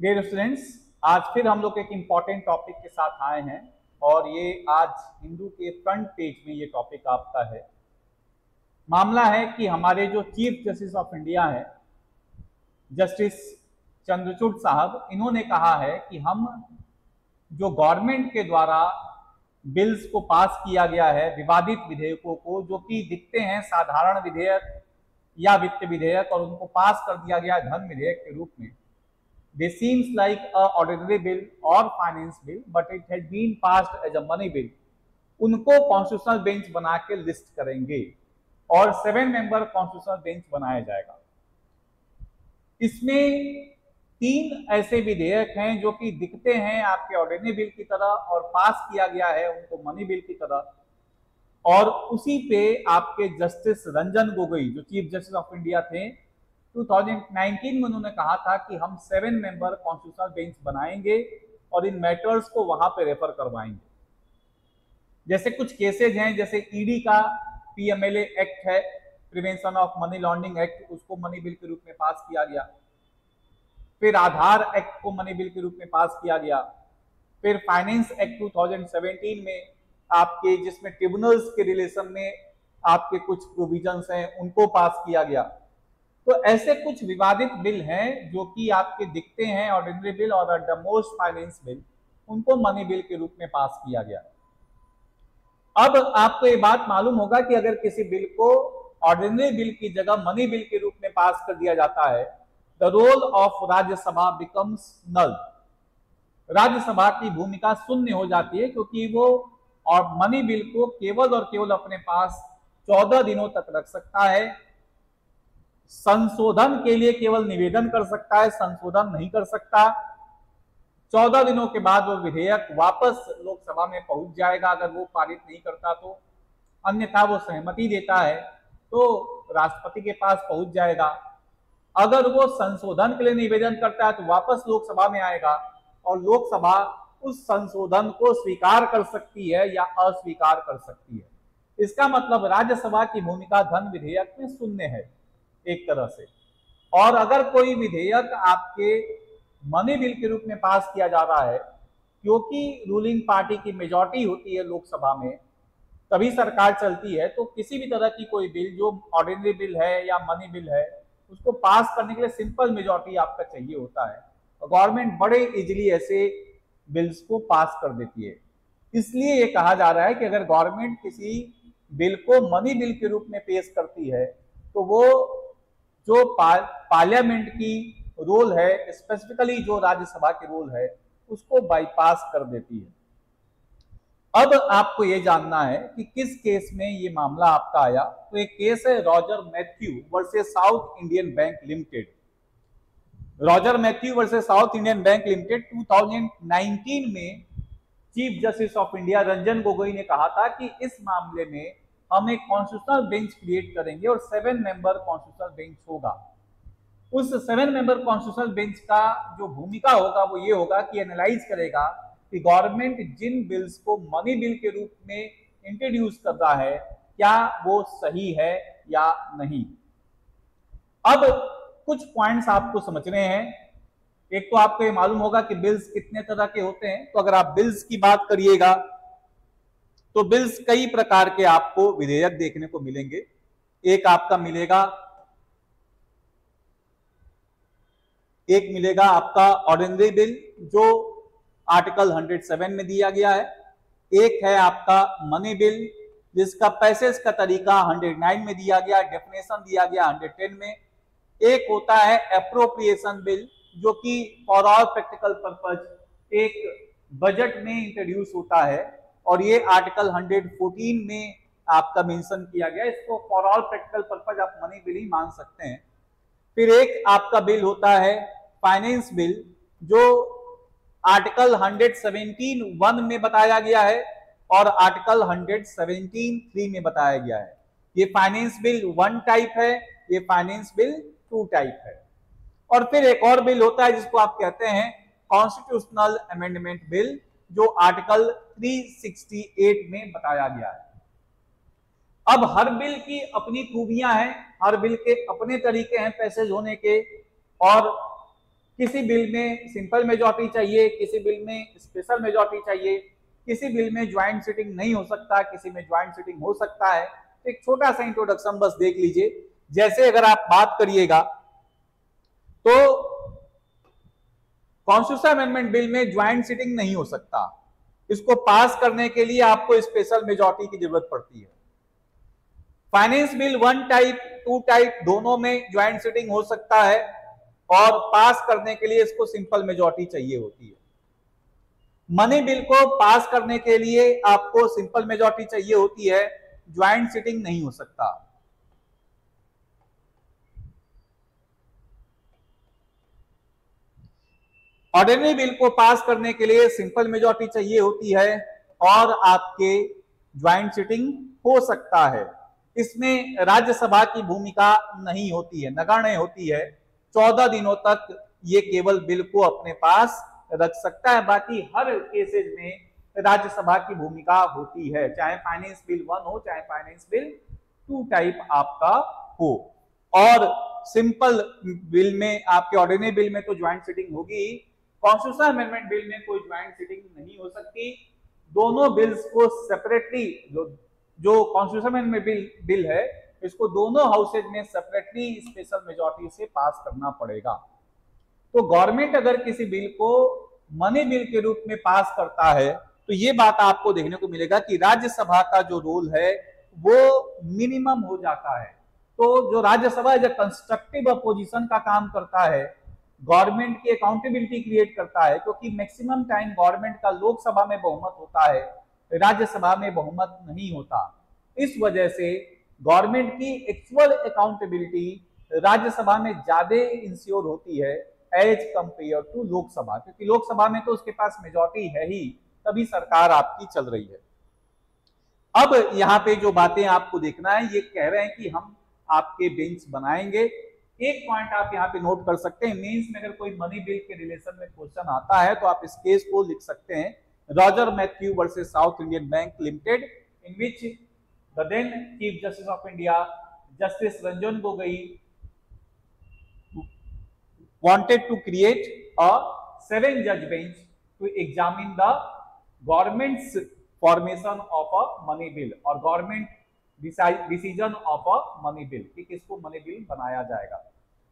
Dear students आज फिर हम लोग एक इंपॉर्टेंट टॉपिक के साथ आए हैं और ये आज हिंदू के फ्रंट पेज में ये टॉपिक आपका है। मामला है कि हमारे जो चीफ जस्टिस ऑफ़ इंडिया है जस्टिस चंद्रचूड़ साहब, इन्होंने कहा है कि हम जो गवर्नमेंट के द्वारा बिल्स को पास किया गया है, विवादित विधेयकों को, जो कि दिखते हैं साधारण विधेयक या वित्त विधेयक और उनको पास कर दिया गया धन विधेयक के रूप में they seems like a ordinary bill और finance bill but it has been passed as a money bill उनको कॉन्स्टिट्यूशनल बेंच बना के लिस्ट करेंगे और सेवन मेंबर कॉन्स्टिट्यूशनल बेंच बनाया जाएगा। इसमें तीन ऐसे विधेयक हैं जो कि दिखते हैं आपके ऑर्डिनरी बिल की तरह और पास किया गया है उनको मनी बिल की तरह। और उसी पे आपके जस्टिस रंजन गोगोई, जो चीफ जस्टिस ऑफ़ इंडिया थे 2019 में उन्होंने कहा था कि हम सेवन मेंबर कॉन्स्टिट्यूशनल बेंच बनाएँगे और इन मैटर्स को वहाँ पे रेफर करवाएँगे। जैसे कुछ केसेज हैं, जैसे ईडी का पीएमएलए एक्ट है prevention of money laundering act उसको मनी बिल के रूप में पास किया गया। फिर आधार एक्ट को मनी बिल के रूप में पास किया गया। फिर फाइनेंस एक्ट 2017 में आपके, जिसमें ट्रिब्यूनल्स के रिलेशन में आपके कुछ प्रोविजंस हैं, उनको पास किया गया। तो ऐसे कुछ विवादित बिल हैं जो कि आपके दिखते हैं ऑर्डिनरी बिल और द मोस्ट फाइनेंस बिल उनको मनी बिल के रूप में पास किया गया। अब आपको ये बात मालूम होगा कि अगर किसी बिल को ऑर्डिनरी बिल की जगह मनी बिल के रूप में पास कर दिया जाता है the role of Rajya Sabha becomes null Rajya Sabha की भूमिका शून्य हो जाती है क्योंकि वो और मनी बिल को केवल और केवल अपने पास चौदह दिनों तक रख सकता है। संशोधन के लिए केवल निवेदन कर सकता है, संशोधन नहीं कर सकता। चौदह दिनों के बाद वो विधेयक वापस लोकसभा में पहुँच जाएगा, अगर वो पारित नहीं करता तो। अन्यथा वो सहमति देता है तो राष्ट्रपति के पास पहुँच जाएगा। अगर वो संशोधन के लिए निवेदन करता है तो वापस लोकसभा में आएगा और लोकसभा उस संशोधन को स्वीकार कर सकती है या अस्वीकार कर सकती है। इसका मतलब राज्यसभा की भूमिका धन विधेयक में शून्य है। एक तरह से। और अगर कोई विधेयक आपके मनी बिल के रूप में पास किया जा रहा है, क्योंकि रूलिंग पार्टी की मेजॉरिटी होती है लोकसभा में, तभी सरकार चलती है तो किसी भी तरह की कोई बिल, जो ऑर्डिनरी बिल है या मनी बिल है, उसको पास करने के लिए सिंपल मेजॉरिटी आपका चाहिए होता है। और गवर्नमेंट बड़े इजिली ऐसे बिल्स को पास कर देती है। इसलिए ये कहा जा रहा है कि अगर गवर्नमेंट किसी बिल को मनी बिल के रूप में पेश करती है तो वो जो पार्लियामेंट की रोल है स्पेसिफिकली जो राज्यसभा की रोल है, उसको बाईपास कर देती है। अब आपको ये जानना है कि किस केस में ये मामला आपका आया। तो एक केस है Roger Matthew versus South Indian Bank Limited Roger Matthew versus South Indian Bank Limited 2019 में chief justice of India Ranjan Gogoi ने कहा था कि इस मामले में हम एक कॉन्स्टिट्यूशनल बेंच क्रिएट करेंगे और सेवन मेंबर कॉन्स्टिट्यूशनल बेंच होगा। उस सेवन मेंबर कॉन्स्टिट्यूशनल बेंच का जो भूमिका होगा, वो ये होगा कि एनालाइज करेगा कि गवर्नमेंट जिन बिल्स को मनी बिल के रूप में इंट्रोड्यूस कर रहा है, क्या वो सही है या नहीं? अब कुछ पॉइंट्स आपको समझने हैं। एक तो आपको ये मालूम होगा कि बिल्स कितने तरह के होते हैं। तो अगर आप बिल्स की बात करिएगा तो बिल्स कई प्रकार के आपको विधेयक देखने को मिलेंगे। एक आपका मिलेगा, एक मिलेगा आपका ऑर्डिनरी बिल जो आर्टिकल 107 में दिया गया है। एक है आपका मनी बिल जिसका पैसेज का तरीका 109 में दिया गया डेफिनेशन दिया गया 110 में। एक होता है अप्रोप्रिएशन बिल जो कि फॉर ऑल प्रैक्टिकल पर्पज एक बजट में इंट्रोड्यूस होता है। और ये आर्टिकल 114 में आपका मेंशन किया गया। इसको फॉर ऑल प्रैक्टिकल पर्पज आप मनी बिल ही मान सकते हैं। फिर एक आपका बिल होता है फाइनेंस बिल जो आर्टिकल 117 वन में बताया गया है और आर्टिकल 117 थ्री में बताया गया है। ये फाइनेंस बिल वन टाइप है, ये फाइनेंस बिल टू टाइप है। और फिर एक और बिल होता है जिसको आप कहते हैं कॉन्स्टिट्यूशनल अमेंडमेंट बिल जो आर्टिकल 368 में बताया गया है। अब हर बिल की अपनी खूबियाँ हैं, हर बिल के अपने तरीके हैं पैसेज होने के, और किसी बिल में सिंपल मेजोरिटी चाहिए, किसी बिल में स्पेशल मेजोरिटी चाहिए, किसी बिल में ज्वाइंट सिटिंग नहीं हो सकता, किसी में ज्वाइंट सिटिंग हो सकता है। एक छोटा सा इंट्रोडक्शन बस देख लीजिए। जैसे अगर आप बात करिएगा तो कॉन्स्टिट्यूशन अमेंडमेंट बिल में ज्वाइंट सिटिंग नहीं हो सकता। इसको पास करने के लिए आपको स्पेशल मेजोरिटी की ज़रूरत पड़ती है। Finance bill one type two type दोनों में ज्वाइंट सिटिंग हो सकता है और पास करने के लिए इसको सिंपल मेजोरिटी चाहिए होती है। मनी बिल को पास करने के लिए आपको सिंपल मेजोरिटी चाहिए होती है ज्वाइंट सिटिंग नहीं हो सकता। ऑर्डिनरी बिल को पास करने के लिए सिंपल मेजोरिटी चाहिए होती है और आपके ज्वाइंट सिटिंग हो सकता है। इसमें राज्यसभा की भूमिका नहीं होती है, नगण्य होती है। चौदह दिनों तक ये केवल बिल को अपने पास रख सकता है, बाकी हर केसेज में राज्यसभा की भूमिका होती है। चाहे फाइनेंस बिल वन हो, चाहे फाइनेंस बिल टू टाइप आपका हो। और सिंपल बिल में, आपके ऑर्डिनरी बिल में तो ज्वाइंट सिटिंग होगी कॉन्स्टिट्यूशन अमेंडमेंट बिल में कोई ज्वाइंट सिटिंग नहीं हो सकती। दोनों बिल्स को सेपरेटली जो जो कॉन्स्टिट्यूशन अमेंडमेंट बिल बिल है, इसको दोनों हाउसेज में सेपरेटली स्पेशल मेजोरिटी से पास करना पड़ेगा। तो गवर्नमेंट अगर किसी बिल को मनी बिल के रूप में पास करता है तो ये बात आपको देखने को मिलेगा कि राज्यसभा का जो रोल है, वो मिनिमम हो जाता है। तो जो राज्यसभा कंस्ट्रक्टिव अपोजिशन का काम करता है गवर्नमेंट की अकाउंटेबिलिटी क्रिएट करता है, क्योंकि मैक्सिमम टाइम गवर्नमेंट का लोकसभा में बहुमत होता है, राज्यसभा में बहुमत नहीं होता। इस वजह से गवर्नमेंट की एक्चुअल अकाउंटेबिलिटी राज्यसभा में ज़्यादा इंश्योर होती है एज कंपेयर टू लोकसभा, क्योंकि लोकसभा में तो उसके पास मेजोरिटी है ही, तभी सरकार आपकी चल रही है। अब यहाँ पे जो बातें आपको देखना है, ये कह रहे हैं कि हम आपके बेंच बनाएँगे एक पॉइंट आप यहाँ पे नोट कर सकते हैं। मेंस में अगर कोई मनी बिल के रिलेशन में क्वेश्चन आता है तो आप इस केस को लिख सकते हैं। Roger Matthew versus South Indian Bank Limited in which the then chief justice of India justice Ranjan Gogoi wanted to create a seven judge bench to examine the government's formation of a money bill. or government decision of a money bill कि किसको money bill बनाया जाएगा।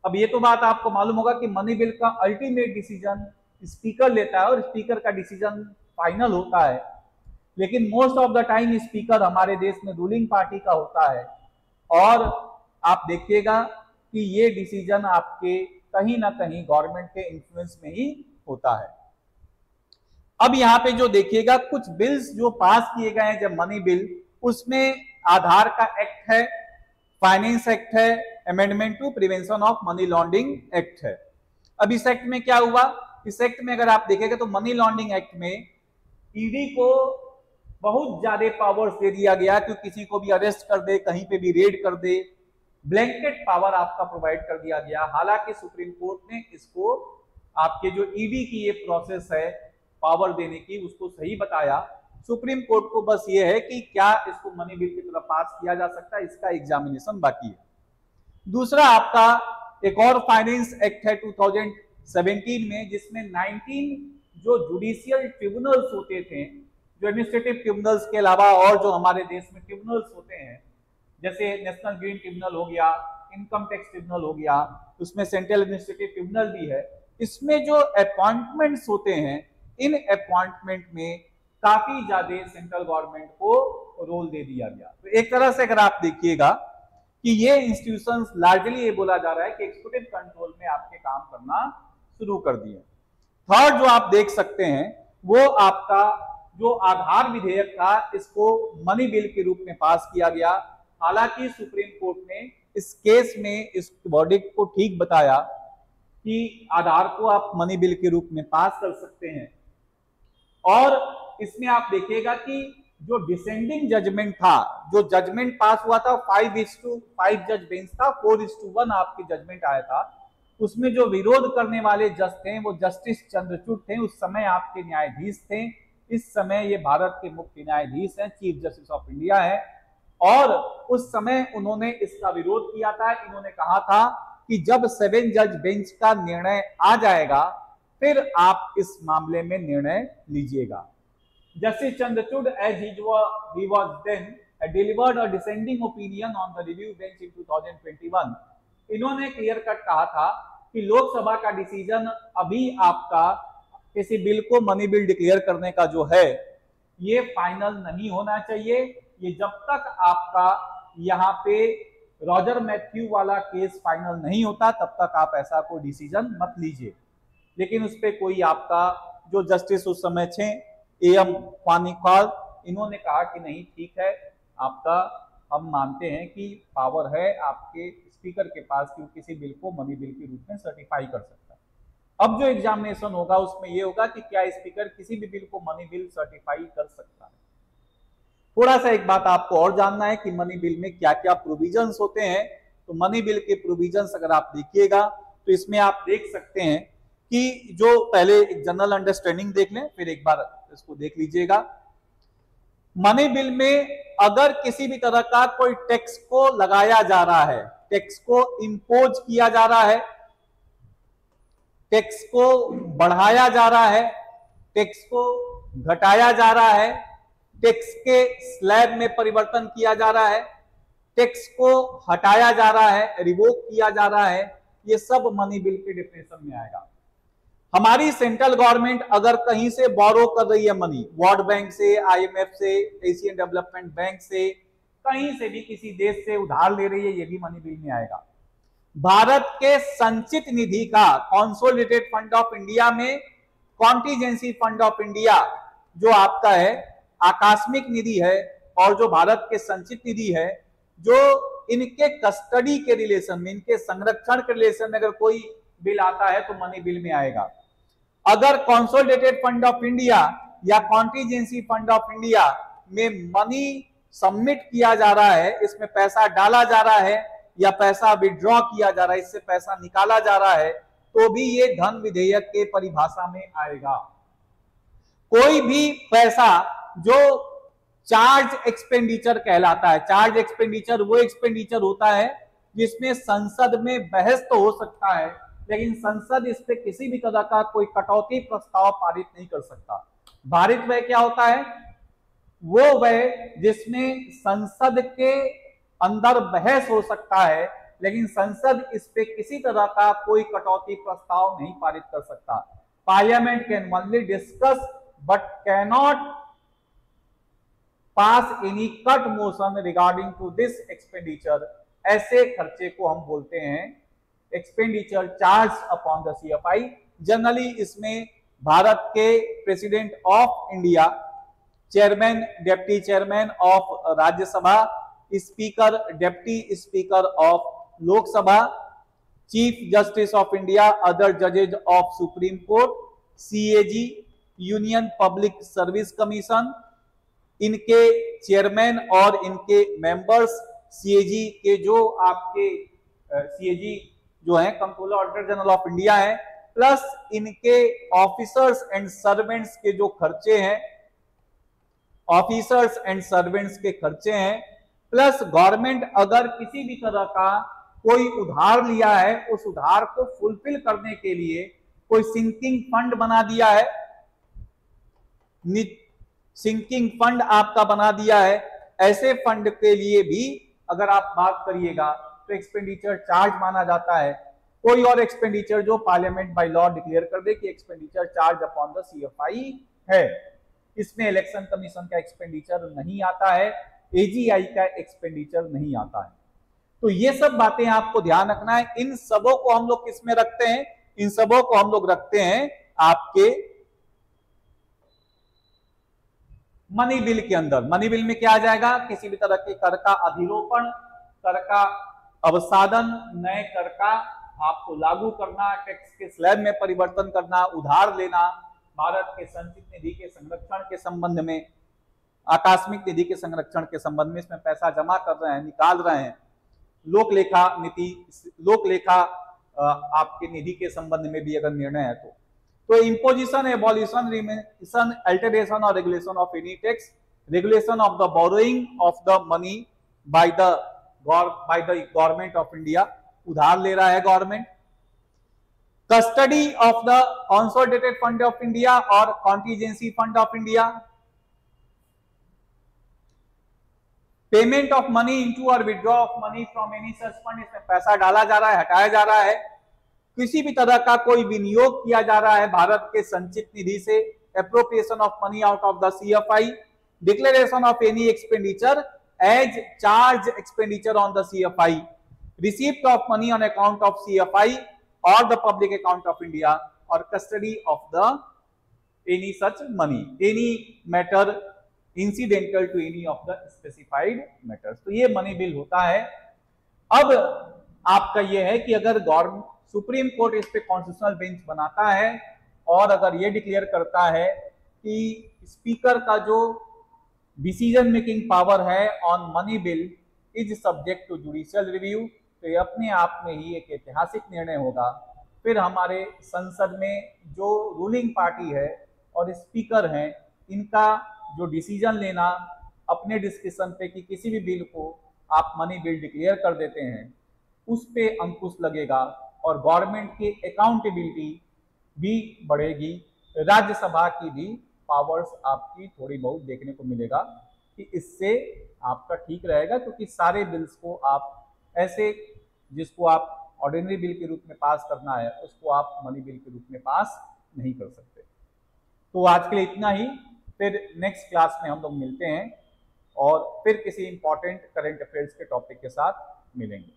अब ये तो बात आपको मालूम होगा कि मनी बिल का अल्टीमेट डिसीज़न स्पीकर लेता है और स्पीकर का डिसीज़न फाइनल होता है। लेकिन most of the time speaker हमारे देश में रूलिंग पार्टी का होता है। और आप देखिएगा कि ये डिसीज़न आपके कहीं ना कहीं गवर्नमेंट के इन्फ्लुएंस में ही होता है। अब यहाँ पे जो देखिएगा, कुछ बिल्स जो पास किए गए हैं जब मनी बिल उसमें आधार का एक्ट है, फाइनेंस एक्ट है amendment to prevention of money laundering act है। अब इस एक्ट में क्या हुआ? इस एक्ट में अगर आप देखेंगे तो मनी लॉन्ड्रिंग एक्ट में ईडी को बहुत ज़्यादा पावर्स दे दिया गया, कि किसी को भी अरेस्ट कर दे, कहीं पे भी रेड कर दे। ब्लैंकेट पावर आपका प्रोवाइड कर दिया गया। हालाँकि सुप्रीम कोर्ट ने इसको, आपके जो ईडी की ये प्रोसेस है पावर देने की उसको सही बताया। सुप्रीम कोर्ट को बस ये है कि क्या इसको मनी बिल की तरफ़ पास किया जा सकता है, इसका एग्जामिनेशन बाकी है। दूसरा आपका, एक और फाइनेंस एक्ट है 2017 में, जिसमें 19 जो जुडिशियल ट्रिब्यूनल्स होते थे, जो एडमिनिस्ट्रेटिव ट्रिब्यूनल्स के अलावा और जो हमारे देश में ट्रिब्यूनल्स होते हैं, जैसे नेशनल ग्रीन ट्रिब्यूनल हो गया इनकम टैक्स ट्रिब्यूनल हो गया, उसमें सेंट्रल एडमिनिस्ट्रेटिव ट्रिब्यूनल भी है। इसमें जो अपॉइंटमेंट्स होते हैं, इन अपॉइंटमेंट में काफ़ी ज़्यादा सेंट्रल गवर्नमेंट को रोल दे दिया गया। तो एक तरह से अगर आप देखिएगा कि ये इंस्टीट्यूशंस लार्जली ये बोला जा रहा है कि एक्सिक्यूटिव कंट्रोल में आपके काम करना शुरू कर दिए। थर्ड जो आप देख सकते हैं, वो आपका जो आधार विधेयक था, इसको मनी बिल के रूप में पास किया गया। हालाँकि सुप्रीम कोर्ट ने इस केस में इस वर्डिक्ट को ठीक बताया कि आधार को आप मनी बिल के रूप में पास कर सकते हैं। और इसमें आप देखिएगा कि जो डिसेंडिंग जजमेंट था, जो जजमेंट पास हुआ था फाइव इज़ टू फाइव जज बेंच था फोर इज़ टू वन आपकी जजमेंट आया था। उसमें जो विरोध करने वाले जज थे, वो जस्टिस चंद्रचूड़ थे, उस समय आपके न्यायाधीश थे। इस समय ये भारत के मुख्य न्यायाधीश हैं चीफ जस्टिस ऑफ़ इंडिया है। और उस समय उन्होंने इसका विरोध किया था। इन्होंने कहा था कि जब सेवन जज बेंच का निर्णय आ जाएगा, फिर आप इस मामले में निर्णय लीजिएगा। Justice Chandrachud as he was then delivered a dissenting opinion on the review bench in 2021 इन्होंने क्लियर कट कहा था कि लोकसभा का डिसीज़न अभी आपका किसी बिल को मनी बिल डिक्लेयर करने का जो है, ये फाइनल नहीं होना चाहिए। ये जब तक आपका यहाँ पे रॉजर मैथ्यू वाला केस फाइनल नहीं होता, तब तक आप ऐसा कोई डिसीज़न मत लीजिए। लेकिन उस पर कोई आपका जो जस्टिस उस समय थे एम पानिकाल इन्होंने कहा कि नहीं, ठीक है, आपका, हम मानते हैं कि पावर है आपके स्पीकर के पास कि किसी बिल को मनी बिल के रूप में सर्टिफाई कर सकता है। अब जो एग्जामिनेशन होगा, उसमें यह होगा कि क्या स्पीकर किसी भी बिल को मनी बिल सर्टिफाई कर सकता है। थोड़ा सा एक बात आपको और जानना है कि मनी बिल में क्या क्या प्रोविजंस होते हैं। तो मनी बिल के प्रोविजंस अगर आप देखिएगा तो इसमें आप देख सकते हैं कि जो पहले एक जनरल अंडरस्टैंडिंग देख लें, फिर एक बार इसको देख लीजिएगा। मनी बिल में अगर किसी भी तरह का कोई टैक्स को लगाया जा रहा है, टैक्स को इंपोज किया जा रहा है, टैक्स को बढ़ाया जा रहा है, टैक्स को घटाया जा रहा है, टैक्स के स्लैब में परिवर्तन किया जा रहा है, टैक्स को हटाया जा रहा है रिवोक किया जा रहा है, ये सब मनी बिल के डिफिनेशन में आएगा। हमारी सेंट्रल गवर्नमेंट अगर कहीं से बोरो कर रही है मनी वर्ल्ड बैंक से आईएमएफ से एशियन डेवलपमेंट बैंक से, कहीं से भी किसी देश से उधार ले रही है, ये भी मनी बिल में आएगा। भारत के संचित निधि का कॉन्सोलिडेटेड फंड ऑफ़ इंडिया में कॉन्टीजेंसी फंड ऑफ़ इंडिया जो आपका है, आकस्मिक निधि है, और जो भारत के संचित निधि है, जो इनके कस्टडी के रिलेशन में, इनके संरक्षण के रिलेशन में अगर कोई बिल आता है तो मनी बिल में आएगा। अगर कॉन्सोलिडेटेड फंड ऑफ़ इंडिया या कॉन्टीजेंसी फंड ऑफ़ इंडिया में मनी सबमिट किया जा रहा है, इसमें पैसा डाला जा रहा है या पैसा विड्रॉ किया जा रहा है, इससे पैसा निकाला जा रहा है तो भी ये धन विधेयक के परिभाषा में आएगा। कोई भी पैसा जो चार्ज एक्सपेंडिचर कहलाता है चार्ज एक्सपेंडिचर वो एक्सपेंडिचर होता है जिसमें संसद में बहस तो हो सकता है लेकिन संसद इस पे किसी भी तरह का कोई कटौती प्रस्ताव पारित नहीं कर सकता। भारित व्यय क्या होता है? वो व्यय जिसमें संसद के अंदर बहस हो सकता है, लेकिन संसद इस पे किसी तरह का कोई कटौती प्रस्ताव नहीं पारित कर सकता। Parliament can only discuss, but cannot pass any cut motion regarding to this expenditure. ऐसे खर्चे को हम बोलते हैं expenditure charge upon the CFI generally इसमें भारत के president of India chairman deputy chairman of Rajya Sabha speaker deputy speaker of Lok Sabha chief justice of India other जजेज of Supreme Court CAG Union Public Service Commission इनके chairman और इनके members CAG के जो आपके CAG जो है controller auditor general of India है plus इनके ऑफिसर्स एंड सर्वेंट्स के जो खर्चे हैं ऑफिसर्स एंड सर्वेंट्स के खर्चे हैं प्लस गवर्नमेंट अगर किसी भी तरह का कोई उधार लिया है, उस उधार को फुलफिल करने के लिए कोई सिंकिंग फंड बना दिया है सिंकिंग फंड आपका बना दिया है, ऐसे फंड के लिए भी अगर आप बात करिएगा तो एक्सपेंडिचर चार्ज माना जाता है। कोई और एक्सपेंडिचर जो पार्लियामेंट बाय लॉ डिक्लेयर कर दे कि expenditure charge upon the CFI है। इसमें इलेक्शन कमीशन का एक्सपेंडिचर नहीं आता है एजीआई का एक्सपेंडिचर नहीं आता है। तो ये सब बातें आपको ध्यान रखना है। इन सबों को हम लोग किसमें रखते हैं? इन सबों को हम लोग रखते हैं आपके मनी बिल के अंदर। मनी बिल में क्या आ जाएगा? किसी भी तरह के कर का अधिरोपण, कर का अवसादन नए कर का आपको लागू करना, टैक्स के स्लैब में परिवर्तन करना, उधार लेना, भारत के संचित निधि के संरक्षण के संबंध में, आकस्मिक निधि के संरक्षण के संबंध में इसमें पैसा जमा कर रहे हैं, निकाल रहे हैं। लोक लेखा नीति लोक लेखा आपके निधि के संबंध में भी अगर निर्णय है तो। तो इम्पोजिशन एबॉल्यूशन रिमेशन अल्टरेशन और regulation of any tax regulation of the borrowing of the money by the by the government of India उधार ले रहा है government custody of the consolidated fund of India और contingency fund of India payment of money into और withdraw of money from any such fund इसमें पैसा डाला जा रहा है, हटाया जा रहा है. किसी भी तरह का कोई विनियोग किया जा रहा है भारत के संचित निधि से appropriation of money out of the CFI declaration of any expenditure as charge expenditure on the CFI receipt of money on account of CFI और the public account of India और custody of the any such money any matter incidental to any of the specified matters तो ये money bill होता है। अब आपका ये है कि अगर गवर्नमेंट सुप्रीम कोर्ट इस पे कॉन्स्टिट्यूशनल बेंच बनाता है और अगर ये डिक्लेयर करता है कि स्पीकर का जो डिसीज़न मेकिंग पावर है on money bill is subject to judicial review तो ये अपने आप में ही एक ऐतिहासिक निर्णय होगा। फिर हमारे संसद में जो रूलिंग पार्टी है और स्पीकर हैं, इनका जो डिसीज़न लेना, अपने डिस्कशन पे कि किसी भी बिल को आप मनी बिल डिक्लेयर कर देते हैं, उस पे अंकुश लगेगा और गवर्नमेंट की अकाउंटेबिलिटी भी बढ़ेगी। राज्यसभा की भी पावर्स आपकी थोड़ी बहुत देखने को मिलेगा कि इससे आपका ठीक रहेगा, क्योंकि सारे बिल्स को आप ऐसे जिसको आप ऑर्डिनरी बिल के रूप में पास करना है, उसको आप मनी बिल के रूप में पास नहीं कर सकते। तो आज के लिए इतना ही। फिर नेक्स्ट क्लास में हम लोग मिलते हैं और फिर किसी इंपॉर्टेंट करेंट अफेयर्स के टॉपिक के साथ मिलेंगे।